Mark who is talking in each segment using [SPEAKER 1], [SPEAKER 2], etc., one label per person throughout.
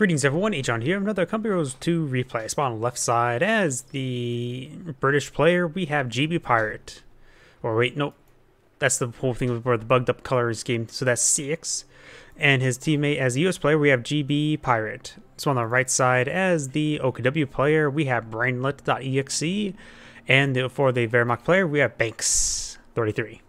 [SPEAKER 1] Greetings everyone, Agion here, another Company Heroes 2 replay. Spot on the left side as the British player, we have GB Pirate. Or wait, nope. That's the whole thing where the bugged up colors game, so that's Seax. And his teammate as the US player, we have GB Pirate. So on the right side as the OKW player, we have Brainlet.exe. And for the Wehrmacht player, we have Banks33.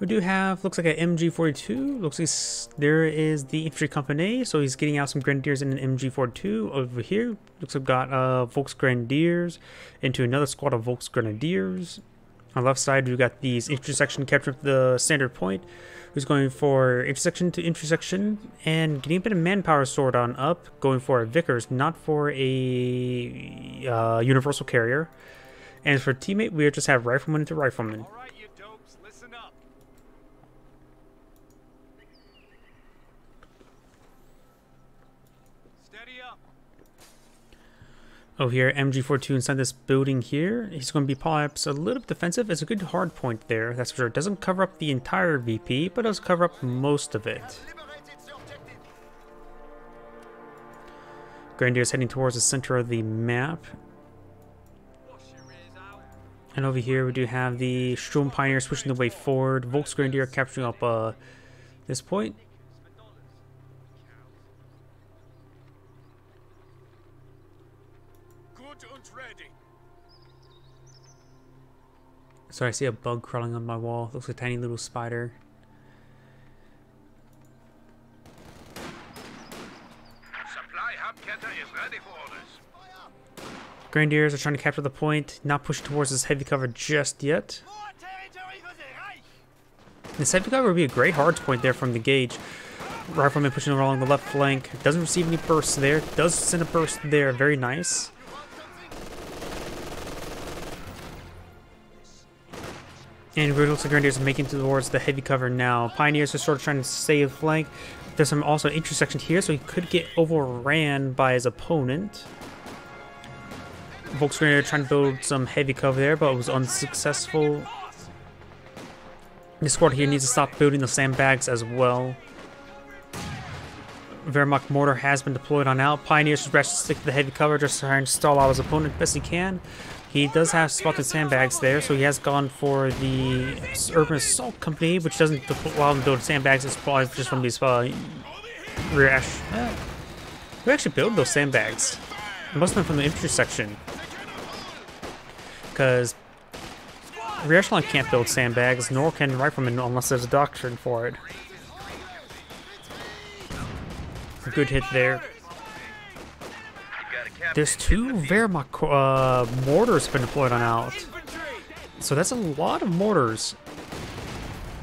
[SPEAKER 1] We do have, looks like an MG42. Looks like there is the infantry company. So he's getting out some grenadiers in an MG42 over here. Looks like got uh, Volks Grenadiers into another squad of Volks Grenadiers. On the left side, we've got these intersection capture the standard point. Who's going for intersection to intersection and getting a bit of manpower sword on up. Going for a Vickers, not for a uh, universal carrier. And for teammate, we just have rifleman to rifleman. Oh, here, MG42 inside this building here. He's going to be perhaps a little bit defensive. It's a good hard point there, that's for sure. It doesn't cover up the entire VP, but does cover up most of it. Grandeur is heading towards the center of the map. And over here we do have the Sturm Pioneer switching the way forward. Volks Grenadier capturing up uh, this point. So I see a bug crawling on my wall. Looks like a tiny little spider. Grenadiers are trying to capture the point, not push towards this heavy cover just yet. This heavy cover would be a great hard point there from the gauge. Rifleman pushing along the left flank. Doesn't receive any bursts there. Does send a burst there. Very nice. And like Grenadiers making towards the heavy cover now. Pioneers are sort of trying to save flank. There's some also intersection here, so he could get overran by his opponent. Volkswagen trying to build some heavy cover there, but it was unsuccessful. This squad here needs to stop building the sandbags as well. Wehrmacht mortar has been deployed on out. Pioneers should stick to the heavy cover, just trying to stall out his opponent best he can. He does have spotted sandbags there, so he has gone for the Urban Assault Company, which doesn't allow him to build sandbags. It's probably just from these uh, rear ash. Uh, who actually build those sandbags? It must have been from the infantry section. Because rear echelon can't build sandbags, nor can riflemen unless there's a doctrine for it. Good hit there. There's two Wehrmacht uh, mortars been deployed on out. So that's a lot of mortars.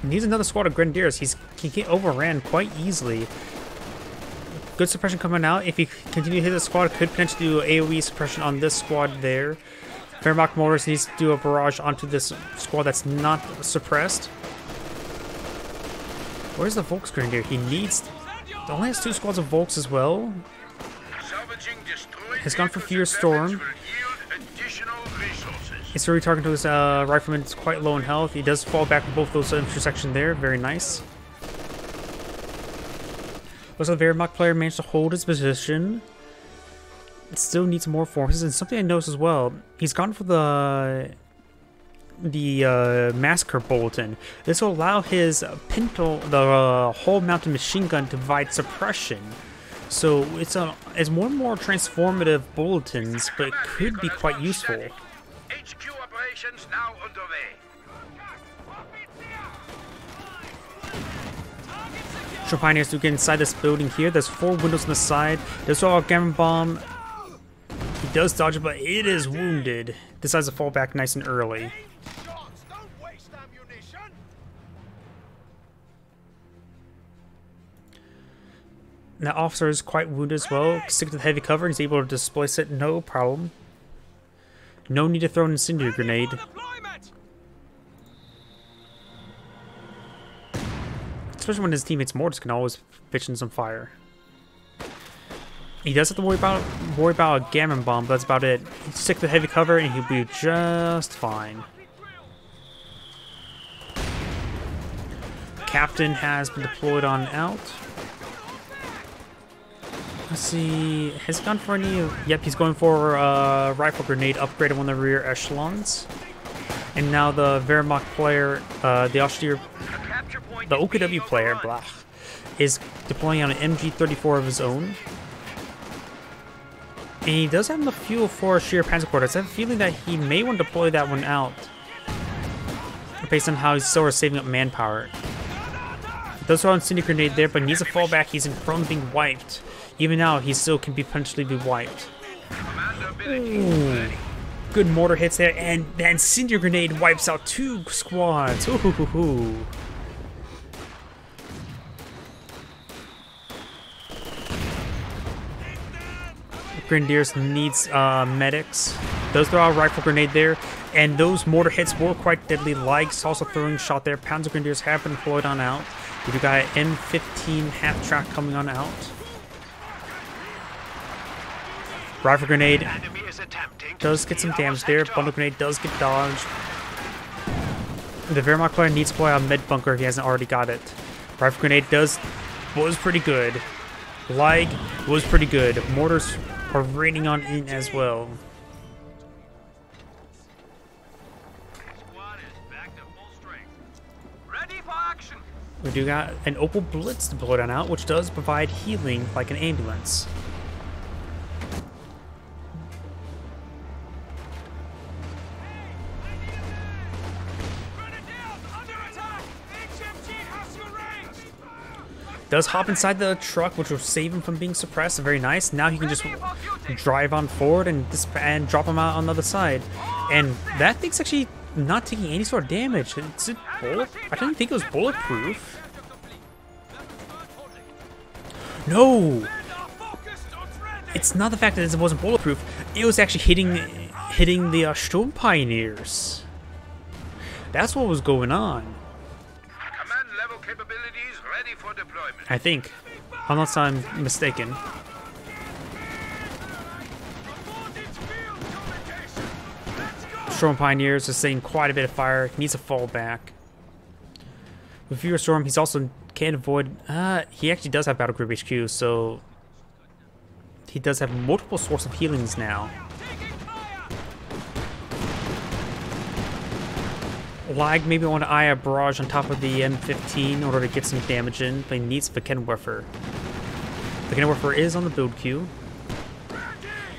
[SPEAKER 1] He needs another squad of Grenadiers. He's, he can get overran quite easily. Good suppression coming out. If he continue to hit the squad, could potentially do AoE suppression on this squad there. Wehrmacht mortars needs to do a barrage onto this squad that's not suppressed. Where's the Volks Grenadier? He needs... only has two squads of Volks as well has gone for Feuersturm. He's already targeting his uh, rifleman. It's quite low in health. He does fall back with both those intersection there. Very nice. Like the Wehrmacht player managed to hold his position. It still needs more forces. And something I noticed as well, he's gone for the the uh, massacre bulletin. This will allow his pinto, the uh, whole mounted machine gun to provide suppression. So it's a it's more and more transformative bulletins, but it could be quite useful. HQ operations now underway. Sure Pioneers to get inside this building here. There's four windows on the side. There's all gammon bomb. He does dodge it, but it is wounded. Decides to fall back nice and early. That officer is quite wounded as well. Stick to the heavy cover and is able to displace it, no problem. No need to throw an incendiary grenade. Especially when his teammates mortars can always pitch in some fire. He does have to worry about worry about a gammon bomb, but that's about it. Stick to the heavy cover and he'll be just fine. Captain has been deployed on out. Let's see. Has he gone for any? Yep, he's going for a uh, rifle grenade upgrade on the rear echelons. And now the Wehrmacht player, uh, the Austria, the OKW player, blah, is deploying on an MG34 of his own. And he does have enough fuel for sheer panzer quarter. I have a feeling that he may want to deploy that one out. Based on how he's still saving up manpower. Those Does throw Incendiary Grenade there, but he needs a fallback. He's in front of being wiped. Even now, he still can be potentially be wiped. Ooh. Good mortar hits there, and the Incendiary Grenade wipes out two squads. Ooh, hoo, hoo, hoo. Grenadiers needs uh, medics. Does throw a rifle grenade there, and those mortar hits were quite deadly. Likes also throwing shot there. Pounds of Grenadiers have been deployed on out. We got an M15 half track coming on out. Rifle grenade does get some damage there. Bundle grenade does get dodged. The Wehrmacht player needs to play a med bunker if he hasn't already got it. Rifle grenade does was pretty good. Lag was pretty good. Mortars are raining on in as well. We do got an Opel Blitz to blow down out, which does provide healing like an ambulance. Does hop inside the truck, which will save him from being suppressed. Very nice. Now he can just drive on forward and, and drop him out on the other side. And that thing's actually not taking any sort of damage. It's it bullet. I didn't think it was bulletproof. No! It's not the fact that it wasn't bulletproof. It was actually hitting hitting the uh, Sturm Pioneers. That's what was going on. I think, unless I'm mistaken. Storm Pioneers is seeing quite a bit of fire. He needs to fall back. With Feuersturm, he's also can't avoid... Uh, he actually does have Battle Group HQ, so... He does have multiple sources of healings now. Lag maybe I want to eye a barrage on top of the M15 in order to get some damage in, but he needs. The Kennenwerfer is on the build queue.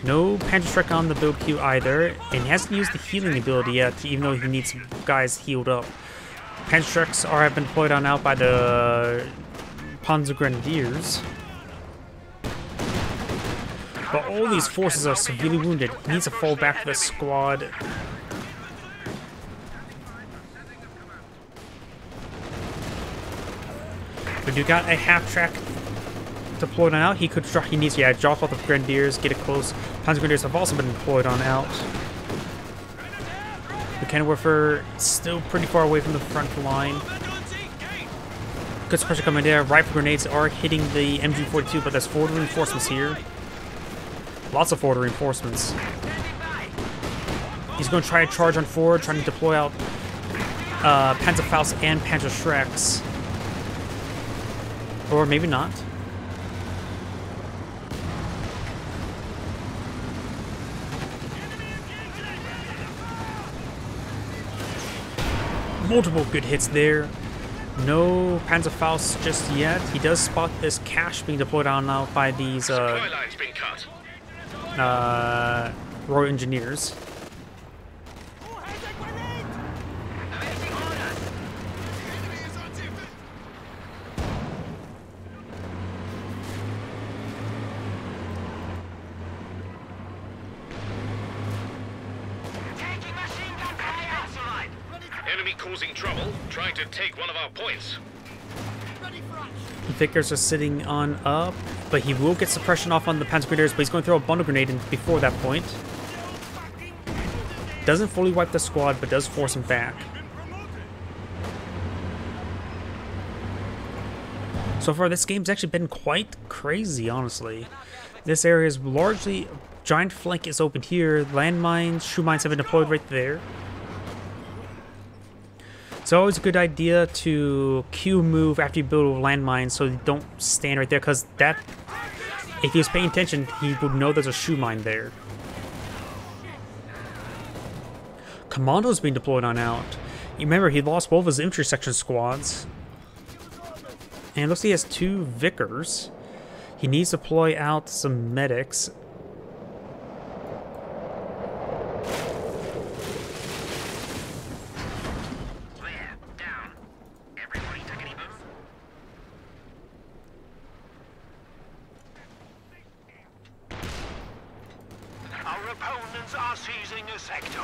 [SPEAKER 1] No Panzerschreck on the build queue either, and he hasn't used the healing ability yet, even though he needs guys healed up. Panzerschrecks are have been deployed on out by the Panzer Grenadiers. But all these forces are severely wounded. He needs to fall back to the squad. But you got a half track deployed on out. He could he needs yeah, drop off the Grenadiers, get it close. Panzer Grenadiers have also been deployed on out. The Kennenwerfer still pretty far away from the front line. Good suppression coming there. Rifle grenades are hitting the MG42, but there's forward reinforcements here. Lots of forward reinforcements. He's going to try to charge on forward, trying to deploy out uh, Panzerfaust and Panzerschrecks. Or maybe not. multiple good hits there. No Panzerfaust just yet. He does spot this cache being deployed on now by these uh, uh, Royal Engineers.
[SPEAKER 2] Causing trouble, trying to take one of our points.
[SPEAKER 1] Vickers are sitting on up, but he will get suppression off on the Panzer Grenadiers, but he's going to throw a bundle grenade in before that point. Doesn't fully wipe the squad, but does force him back. So far, this game's actually been quite crazy, honestly. This area is largely... Giant flank is open here. Landmines, shoe mines have been deployed right there. It's always a good idea to Q move after you build a landmine so you don't stand right there because that, if he was paying attention, he would know there's a shoe mine there. Commando's being deployed on out. You remember, he lost both his infantry section squads. And it looks like he has two Vickers. He needs to deploy out some medics.
[SPEAKER 2] There, down. Everybody take any move?
[SPEAKER 3] Our opponents are seizing a sector.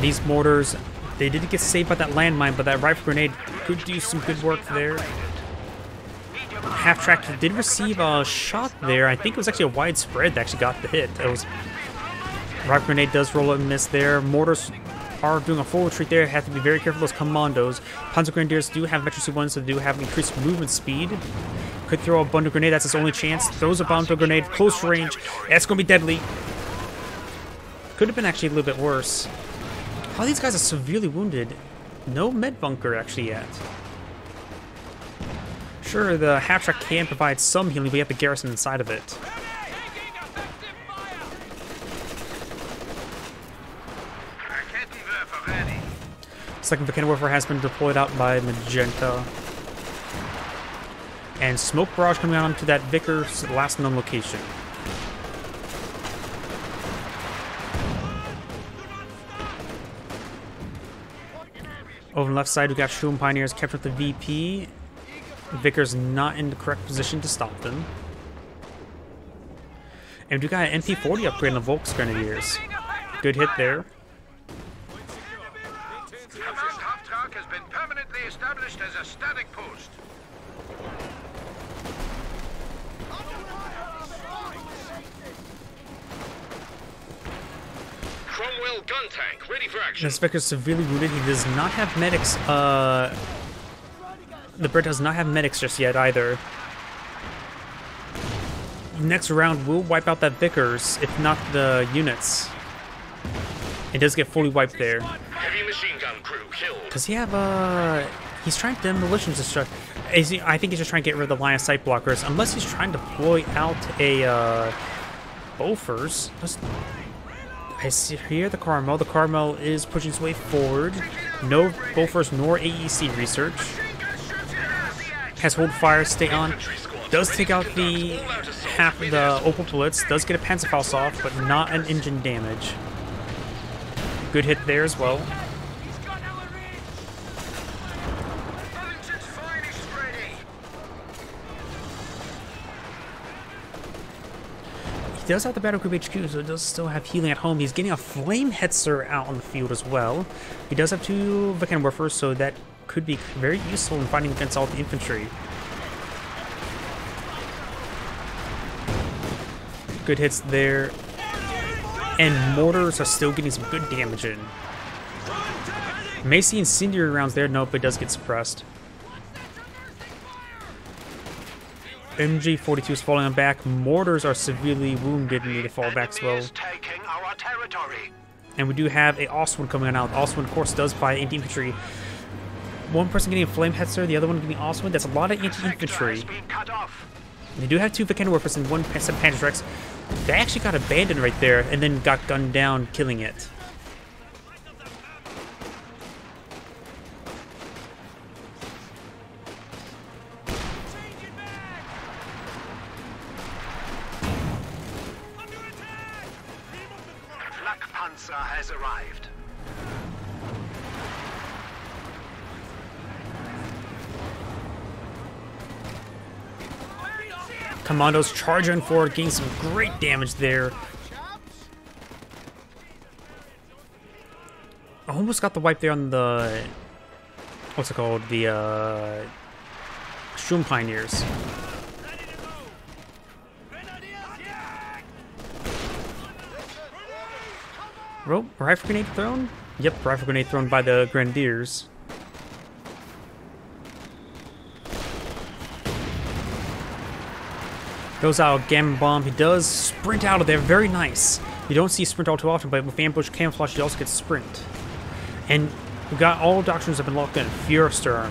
[SPEAKER 1] These mortars, they did get saved by that landmine, but that rifle grenade could do some good work there. Half track did receive a shot there. I think it was actually a widespread that actually got the hit. It was rifle grenade does roll and miss there. Mortars are doing a full retreat there. Have to be very careful those commandos. Panzer Grenadiers do have Metro C1, so they do have increased movement speed. Could throw a bundle grenade. That's his only chance. Throws a bundle grenade, close range. That's to be deadly. Could have been actually a little bit worse. All these guys are severely wounded. No med bunker actually yet. Sure, the track can provide some healing, but you have the garrison inside of it. Second Volcano Warfare has been deployed out by Magenta. And Smoke Barrage coming out onto that Vickers last known location. Left side, we got Sturm Pioneers captured the VP. Vickers not in the correct position to stop them. And we got an MP40 upgrade on the Volks Grenadiers. Good hit there.
[SPEAKER 3] Has been permanently established as a static post.
[SPEAKER 2] Cromwell gun tank, ready for action.
[SPEAKER 1] This Vickers severely wounded. He does not have medics. Uh, the Brit does not have medics just yet either. Next round, we'll wipe out that Vickers, if not the units. It does get fully wiped there.
[SPEAKER 2] Heavy machine gun crew killed.
[SPEAKER 1] Does he have uh He's trying demolitions destruct. Is he? I think he's just trying to get rid of the line of sight blockers. Unless he's trying to deploy out a uh, Bofors. I see here the Cromwell. The Cromwell is pushing its way forward. No Bofors nor AEC research. Has hold fire, stay on. Does take out the half the Opel Blitz. Does get a Panzerfaust off, but not an engine damage. Good hit there as well. He does have the Battle Group HQ, so he does still have healing at home. He's getting a Flame Hetzer out on the field as well. He does have two Viking Warfers, so that could be very useful in fighting against all the infantry. Good hits there. And mortars are still getting some good damage in. See incendiary rounds there. Nope, it does get suppressed. MG42 is falling on back. Mortars are severely wounded and need to fall back as well.
[SPEAKER 3] is taking our territory.
[SPEAKER 1] And we do have a Ostwind coming on out. Ostwind, of course, does fire anti-infantry. One person getting a Flame Hetzer, the other one getting Ostwind. That's a lot of anti-infantry.
[SPEAKER 3] has been cut off.
[SPEAKER 1] They do have two Vikander Warfers and one set Panzerrex. They actually got abandoned right there and then got gunned down, killing it. Commandos charging forward, getting some great damage there. Almost got the wipe there on the... What's it called? The, uh... Sturm Pioneers. Rope, rifle grenade thrown? Yep, rifle grenade thrown by the Grenadiers. Goes out, Gammon Bomb. He does sprint out of there. Very nice. You don't see sprint all too often, but with ambush camouflage, you also get sprint. And we got all doctrines have been locked in. Feuersturm.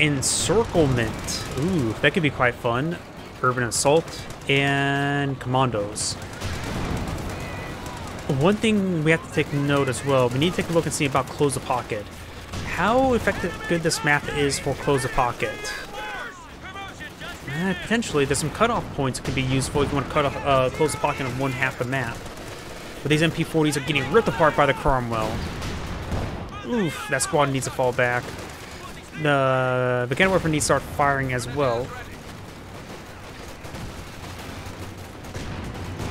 [SPEAKER 1] Encirclement. Ooh, that could be quite fun. Urban Assault. And Commandos. One thing we have to take note as well, we need to take a look and see about Close the Pocket. How effective good this map is for Close the Pocket. Eh, potentially, there's some cutoff points that can be useful if you want to cut off, uh, close the pocket on one half the map. But these MP40s are getting ripped apart by the Cromwell. Oof, that squad needs to fall back. The the Kenworth needs to start firing as well.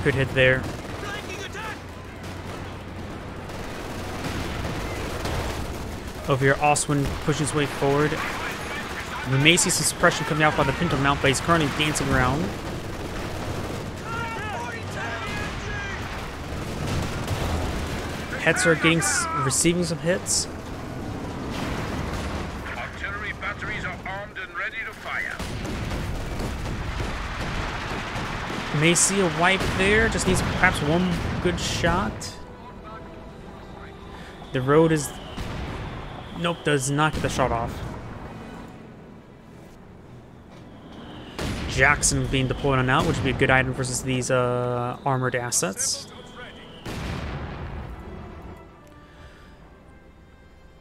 [SPEAKER 1] Good hit there. Over here, Ostwind pushing his way forward. We may see some suppression coming out by the Pinto Mount, but he's currently dancing around. Hetzer getting receiving some hits.
[SPEAKER 3] Artillery batteries are armed and ready to fire.
[SPEAKER 1] May see a wipe there. Just needs perhaps one good shot. The road is... Nope, does not get the shot off. Jackson being deployed on out, which would be a good item versus these uh, armored assets.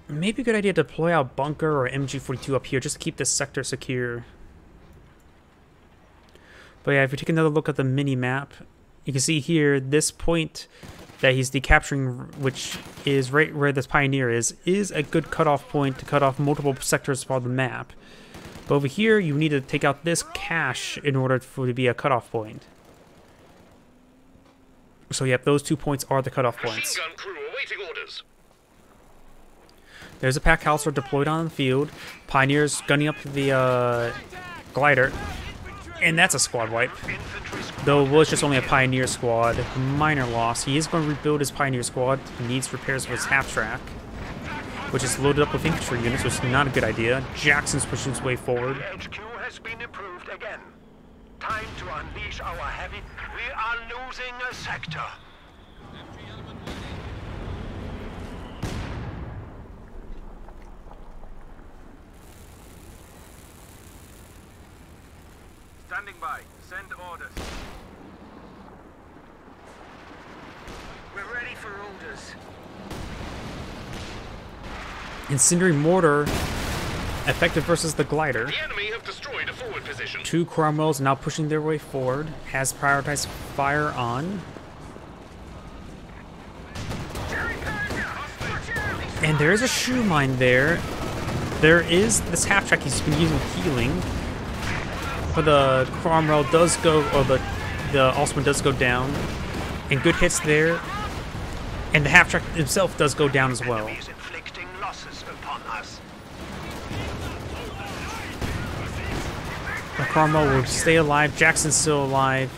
[SPEAKER 1] Maybe a good idea to deploy out Bunker or MG42 up here just to keep this sector secure. But yeah, if we take another look at the mini map, you can see here this point that he's decapturing, which is right where this pioneer is, is a good cutoff point to cut off multiple sectors of the map. But over here, you need to take out this cache in order for it to be a cutoff point. So yep, those two points are the cutoff points.
[SPEAKER 2] Machine gun crew awaiting orders.
[SPEAKER 1] There's a pack howitzer deployed on the field. Pioneers gunning up the uh, glider. And that's a squad wipe. Though it was just only a Pioneer squad. Minor loss. He is going to rebuild his Pioneer squad. He needs repairs for his half track. Which is loaded up with infantry units, which is not a good idea. Jackson's pushing his way forward.
[SPEAKER 3] HQ has been improved again. Time to unleash our heavy. We are losing a sector. Standing by. Send orders. We're ready for orders.
[SPEAKER 1] Incendiary Mortar. Effective versus the glider.
[SPEAKER 2] The enemy have destroyed a forward position.
[SPEAKER 1] Two Cromwells now pushing their way forward. Has prioritized fire on. And there is a shoe mine there. There is this half track he's been using healing. But the Cromwell does go, or the the Osman does go down. And good hits there. And the half track himself does go down as well. Cromwell will stay alive. Jackson's still alive.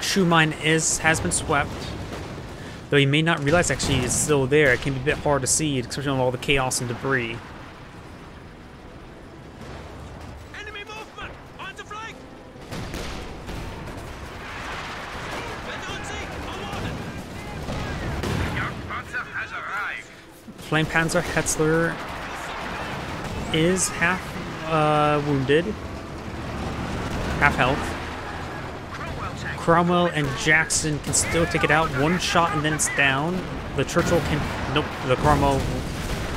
[SPEAKER 1] Shoe mine is has been swept. Though you may not realize actually it's still there. It can be a bit hard to see, especially with all the chaos and debris.
[SPEAKER 4] Enemy movement! On the flank!
[SPEAKER 3] Young Panzer has arrived.
[SPEAKER 1] Flame Panzer Hetzer is half uh, wounded. Half health.
[SPEAKER 3] Cromwell
[SPEAKER 1] and Jackson can still take it out. One shot and then it's down. The Churchill can... Nope, the Cromwell...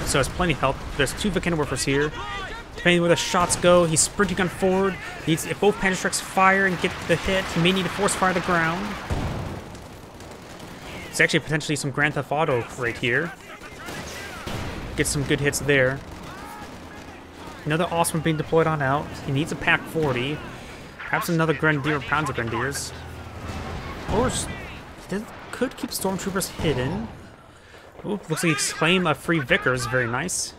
[SPEAKER 1] So has plenty of health. There's two Vickenwerfers here. Depending where the shots go, he's sprinting on forward. Needs if both Panther fire and get the hit, he may need to force fire the ground. It's actually potentially some Grand Theft Auto right here. Get some good hits there. Another awesome being deployed on out. He needs a Pak 40. Perhaps another Grenadier or Panzer Grenadiers. Or could keep Stormtroopers hidden. Ooh, looks like he's claim a free Vickers. Very nice.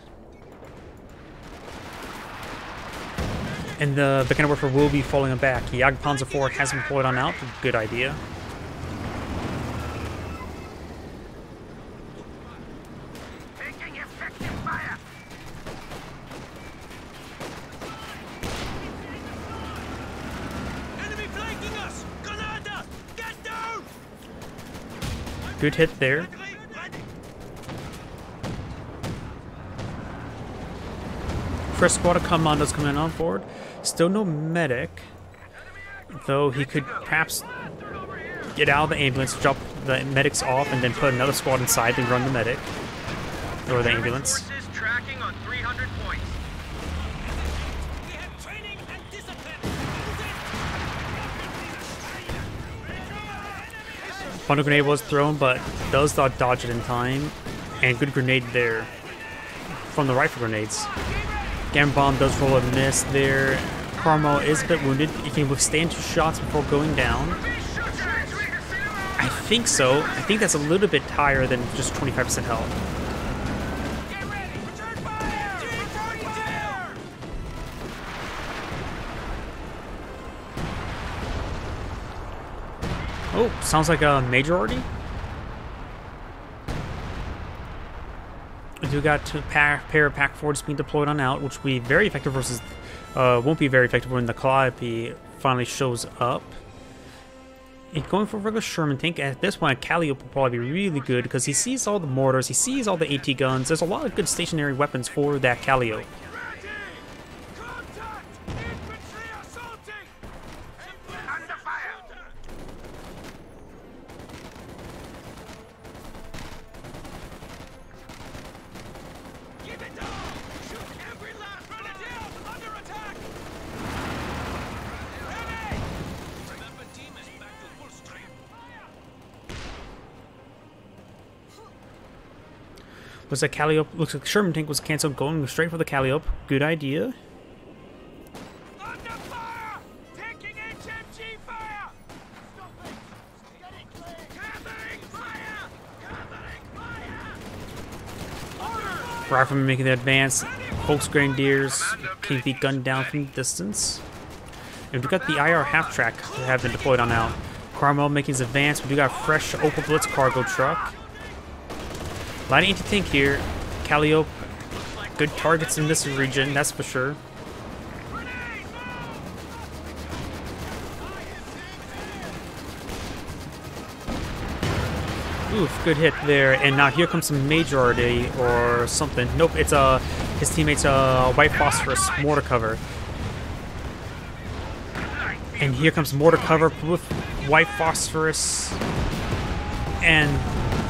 [SPEAKER 1] And the Vickenwerfer will be falling back. Panzer IV has been deployed on out. Good idea. Good hit there. First squad of commandos coming on board. Still no medic, though he could perhaps get out of the ambulance, drop the medics off, and then put another squad inside and run the medic or the ambulance. Funnel grenade was thrown, but does not dodge it in time. And good grenade there. From the rifle grenades. Gammon bomb does roll a miss there. Cromwell is a bit wounded. He can withstand two shots before going down. I think so. I think that's a little bit higher than just 25% health. Oh, sounds like a majority. We do got two pair, pair of pack forwards being deployed on out, which will be very effective versus uh, won't be very effective when the Calliope finally shows up. And going for a regular Sherman tank at this point, Calliope will probably be really good because he sees all the mortars, he sees all the AT guns. There's a lot of good stationary weapons for that Calliope. Looks like Calliope, looks like Sherman tank was cancelled, going straight for the Calliope. Good idea.
[SPEAKER 4] Under fire. Taking HMG fire. Stop it. Get it clear. Covering fire. Covering fire. Order.
[SPEAKER 1] Riflemen making the advance. Volks Grenadiers keep be gunned down from distance. And we've got the IR half track that have been deployed on now. Cromwell making his advance. We do got fresh Opel Blitz cargo truck. Light anti-tank here. Calliope. Good targets in this region, that's for sure. Oof, good hit there. And now here comes some majority or something. Nope, it's uh, his teammate's uh, white phosphorus mortar cover. And here comes mortar cover with white phosphorus. And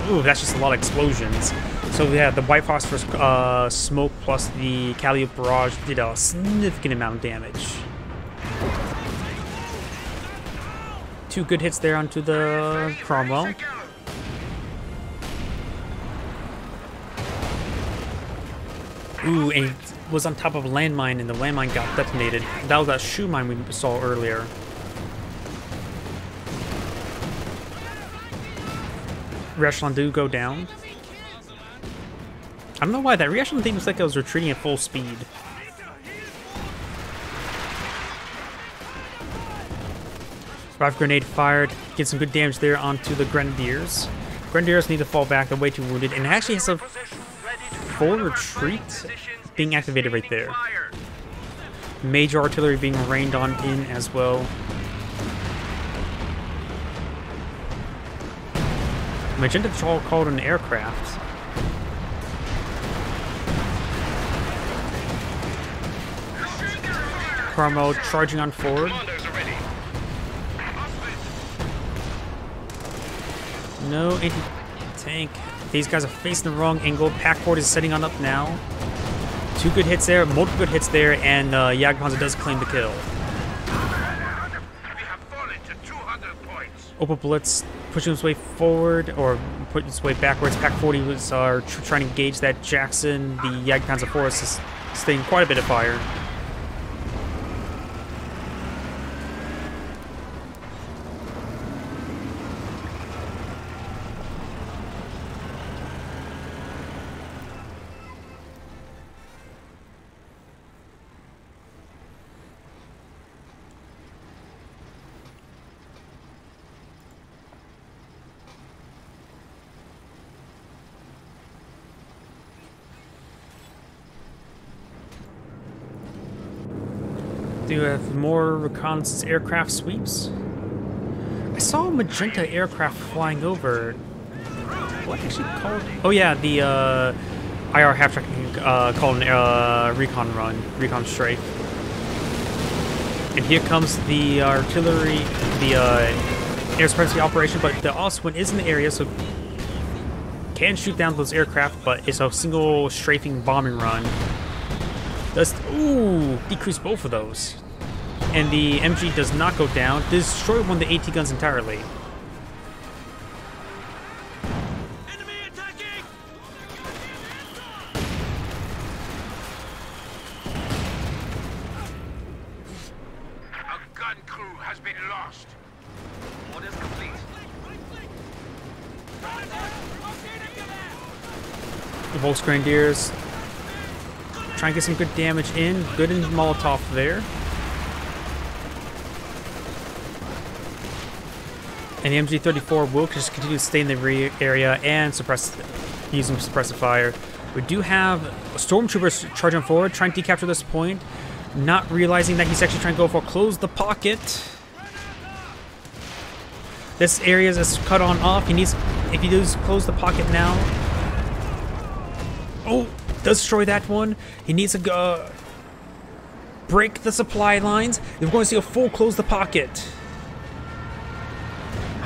[SPEAKER 1] ooh, that's just a lot of explosions. So yeah, the white phosphorus uh, smoke plus the Calliope barrage did a significant amount of damage. Two good hits there onto the Cromwell. Ooh, and was on top of a landmine, and the landmine got detonated. That was that shoe mine we saw earlier. Reechelon do go down. I don't know why that Reechelon thing looks like I was retreating at full speed. Revive grenade fired, get some good damage there onto the Grenadiers. Grenadiers need to fall back, they're way too wounded, and it actually has a full retreat being activated right there. Major artillery being rained on in as well. Magenta Patrol called an aircraft. Carmo charging on forward.
[SPEAKER 2] Commandos are ready.
[SPEAKER 1] No anti-tank. These guys are facing the wrong angle. Packport is setting on up now. Two good hits there, multiple good hits there, and uh, does claim the kill.
[SPEAKER 3] We have fallen to 200 points.
[SPEAKER 1] Opel Blitz pushing its way forward, or putting its way backwards. Pak 40 was uh, trying to engage that Jackson. The Jagdpanzer Force is staying quite a bit of fire. Do you have more reconnaissance aircraft sweeps? I saw a magenta aircraft flying over. What actually called? Oh yeah, the uh, IR half track uh, called an uh, recon run, recon strafe. And here comes the artillery, the uh, air suppressing operation, but the Ostwind is in the area, so can shoot down those aircraft, but it's a single strafing bombing run. Does ooh decrease both of those, and the MG does not go down. Destroy one of the AT guns entirely.
[SPEAKER 4] Enemy attacking!
[SPEAKER 3] A gun crew has been lost.
[SPEAKER 4] Orders complete.
[SPEAKER 1] The Volksgrenadiers try and get some good damage in. Good in Molotov there. And the MG34 will just continue to stay in the rear area and suppress, using suppressive fire. We do have stormtroopers charging forward, trying to capture this point, not realizing that he's actually trying to go for close the pocket. This area is cut on off. He needs, if he does close the pocket now, Oh, destroy that one. He needs to go break the supply lines. We're going to see a full close the pocket.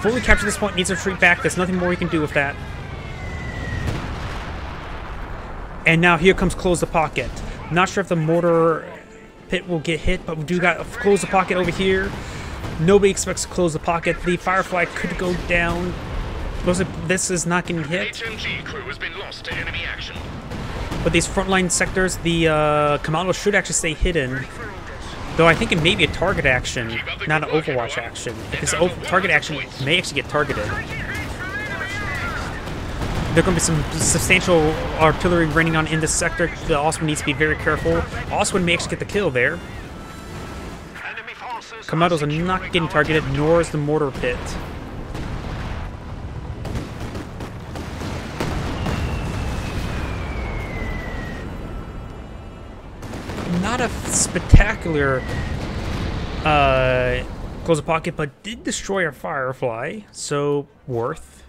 [SPEAKER 1] Fully capture this point, needs to retreat back. There's nothing more he can do with that. And now here comes close the pocket. Not sure if the mortar pit will get hit, but we do got close the pocket over here. Nobody expects to close the pocket. The Firefly could go down. This is not getting hit.
[SPEAKER 2] HMG crew has been lost to enemy action.
[SPEAKER 1] But these frontline sectors, the uh, commandos should actually stay hidden. Though I think it may be a target action, not an Overwatch action. O- target action, may actually get targeted. There going to be some substantial artillery raining on in this sector. The Osman needs to be very careful. Osman may actually get the kill there. Commandos are not getting targeted, nor is the mortar pit. Spectacular uh, close the pocket, but did destroy a Firefly, so worth.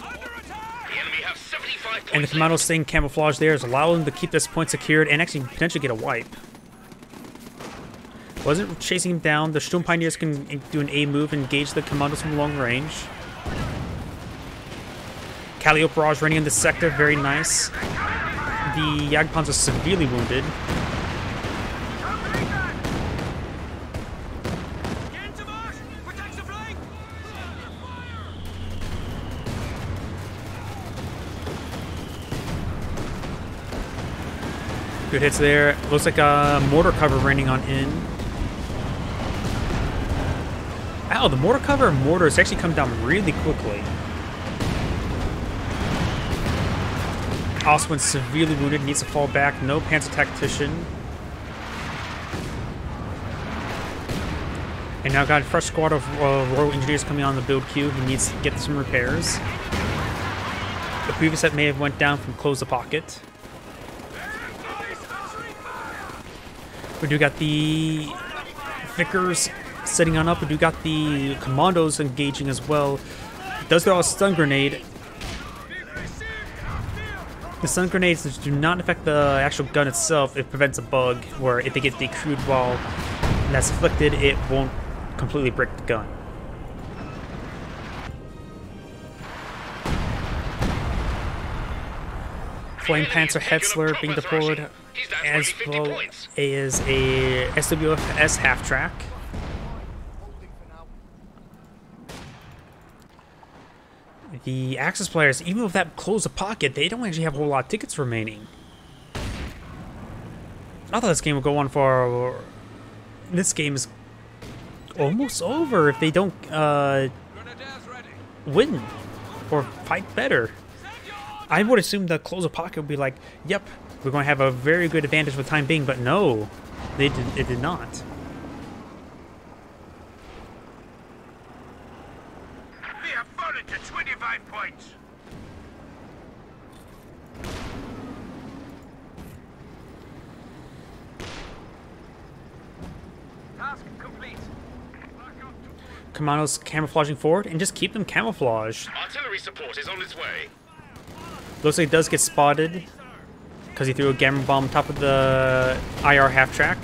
[SPEAKER 4] Under attack!
[SPEAKER 2] The enemy have 75 points.
[SPEAKER 1] And the commando staying camouflage there is allowing them to keep this point secured and actually potentially get a wipe. Wasn't chasing him down. The Sturm Pioneers can do an A move and engage the commandos from long range. Calliope Barrage running in the sector, very nice. The Jagdpanzer are severely wounded.
[SPEAKER 4] Get into march! Protect the flank!
[SPEAKER 1] Good hits there. Looks like a mortar cover raining on in. Ow, the mortar cover and mortars actually come down really quickly. Ostwind severely wounded, needs to fall back. No Panzer Tactician. And now got a fresh squad of uh, Royal Engineers coming on the build queue. He needs to get some repairs. The previous set may have went down from Close the Pocket. We do got the Vickers setting on up. We do got the Commandos engaging as well. Does throw a stun grenade. The stun grenades do not affect the actual gun itself. It prevents a bug where if they get decrewed while that's afflicted, it won't completely break the gun. Flame Panzer Hetzer being deployed as well as a SWFS half track. The Axis players, even with that close the pocket, they don't actually have a whole lot of tickets remaining. I thought this game would go on for. This game is almost over if they don't uh, win or fight better. I would assume the close of pocket would be like, yep, we're going to have a very good advantage for the time being, but no, they did, it did not.
[SPEAKER 3] We have fallen to 25 points.
[SPEAKER 4] Task complete.
[SPEAKER 1] Commandos camouflaging forward and just keep them camouflaged.
[SPEAKER 2] Artillery support is on its way.
[SPEAKER 1] Looks like it does get spotted. Because he threw a gammon bomb top of the IR half track.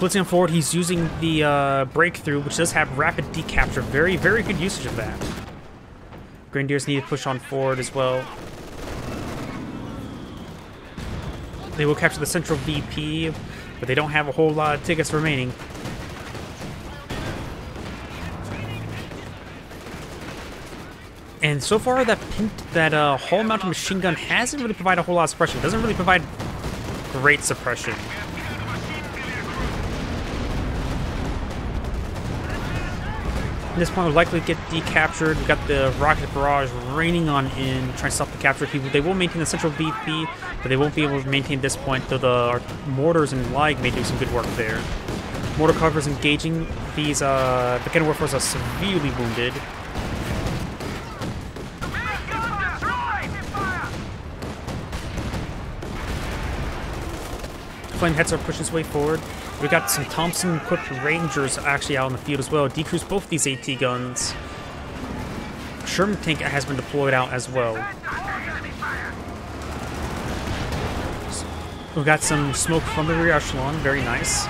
[SPEAKER 1] Blitzing forward, he's using the uh, breakthrough, which does have rapid decapture. Very, very good usage of that. Grenadiers need to push on forward as well. They will capture the central VP, but they don't have a whole lot of tickets remaining. And so far, that pin that uh, hull-mounted machine gun hasn't really provided a whole lot of suppression. It Doesn't really provide great suppression. this point will likely get decaptured. We've got the rocket barrage raining on in, trying to stop the capture. People, they will maintain the central VP, but they won't be able to maintain this point, though the mortars and lag may do some good work there. Mortar covers engaging these, uh, the Warforce are severely wounded. Flame heads are pushing its way forward. We got some Thompson equipped Rangers actually out in the field as well. Decrease both these AT guns. Sherman tank has been deployed out as well. We've got some smoke from the rear echelon, very nice.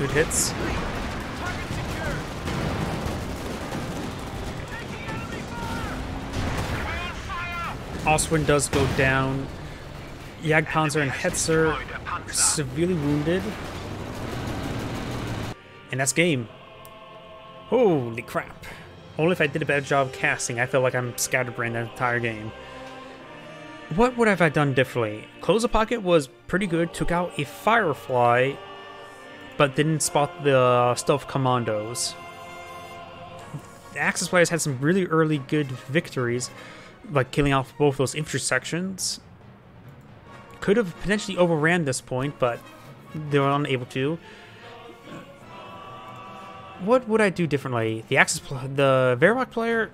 [SPEAKER 1] Good hits. Ostwind does go down. Jagdpanzer and Hetzer severely wounded. And that's game. Holy crap. Only if I did a better job casting, I feel like I'm scatterbrained the entire game. What would have I done differently? Close the Pocket was pretty good, took out a Firefly, but didn't spot the stealth commandos. The Axis players had some really early good victories, like killing off both those infantry sections. Could have potentially overran this point, but they were unable to. What would I do differently? The Axis, the Wehrmacht player,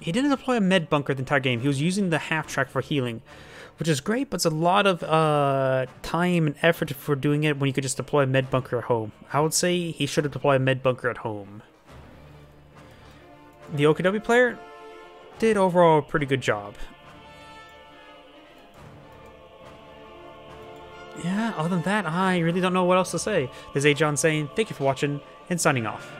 [SPEAKER 1] he didn't deploy a med bunker the entire game. He was using the half track for healing, which is great, but it's a lot of uh, time and effort for doing it when you could just deploy a med bunker at home. I would say he should have deployed a med bunker at home. The OKW player, did overall a pretty good job. Yeah, other than that, I really don't know what else to say. This is Agion saying thank you for watching and signing off.